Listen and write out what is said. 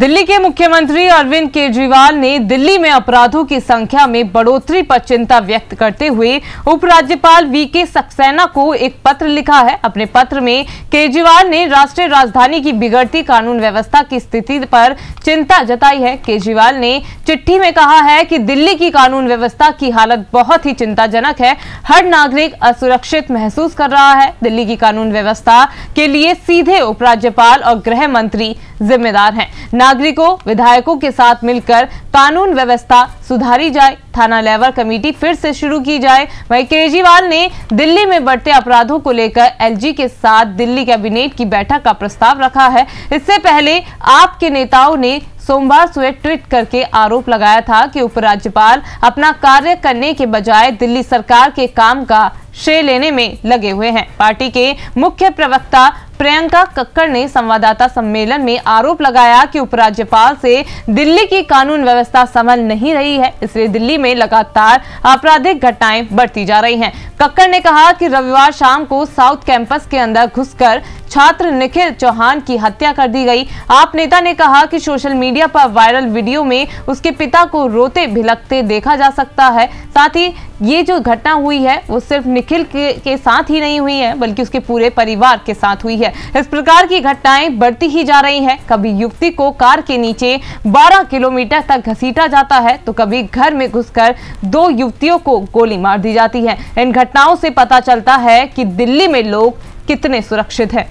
दिल्ली के मुख्यमंत्री अरविंद केजरीवाल ने दिल्ली में अपराधों की संख्या में बढ़ोतरी पर चिंता व्यक्त करते हुए उपराज्यपाल वी के सक्सेना को एक पत्र लिखा है। अपने पत्र में केजरीवाल ने राष्ट्रीय राजधानी की बिगड़ती कानून व्यवस्था की स्थिति पर चिंता जताई है। केजरीवाल ने चिट्ठी में कहा है कि दिल्ली की कानून व्यवस्था की हालत बहुत ही चिंताजनक है। हर नागरिक असुरक्षित महसूस कर रहा है। दिल्ली की कानून व्यवस्था के लिए सीधे उपराज्यपाल और गृह मंत्री जिम्मेदार हैं। नागरिकों, विधायकों के साथ मिलकर कानून व्यवस्था सुधारी जाए, थाना लेवल कमेटी फिर से शुरू की जाए। वहीं केजरीवाल ने दिल्ली में बढ़ते अपराधों को लेकर एलजी के साथ दिल्ली कैबिनेट की बैठक का प्रस्ताव रखा है। इससे पहले आपके नेताओं ने सोमवार सुबह ट्वीट करके आरोप लगाया था कि उपराज्यपाल अपना कार्य करने के बजाय दिल्ली सरकार के काम का श्रेय लेने में लगे हुए हैं। पार्टी के मुख्य प्रवक्ता प्रियंका कक्कड़ ने संवाददाता सम्मेलन में आरोप लगाया कि उपराज्यपाल से दिल्ली की कानून व्यवस्था संभल नहीं रही है इसलिए दिल्ली में लगातार आपराधिक घटनाएँ बढ़ती जा रही हैं। कक्कड़ ने कहा कि रविवार शाम को साउथ कैंपस के अंदर घुसकर छात्र निखिल चौहान की हत्या कर दी गई। आप नेता ने कहा कि सोशल मीडिया पर वायरल वीडियो में उसके पिता को रोते भिलकते देखा जा सकता है। साथ ही ये जो घटना हुई है वो सिर्फ़ निखिल के, के साथ ही नहीं हुई है बल्कि उसके पूरे परिवार के साथ हुई है। इस प्रकार की घटनाएँ बढ़ती ही जा रही हैं। कभी युवती को कार के नीचे 12 किलोमीटर तक घसीटा जाता है तो कभी घर में घुसकर दो युवतियों को गोली मार दी जाती है। इन घटनाओं से पता चलता है कि दिल्ली में लोग कितने सुरक्षित हैं।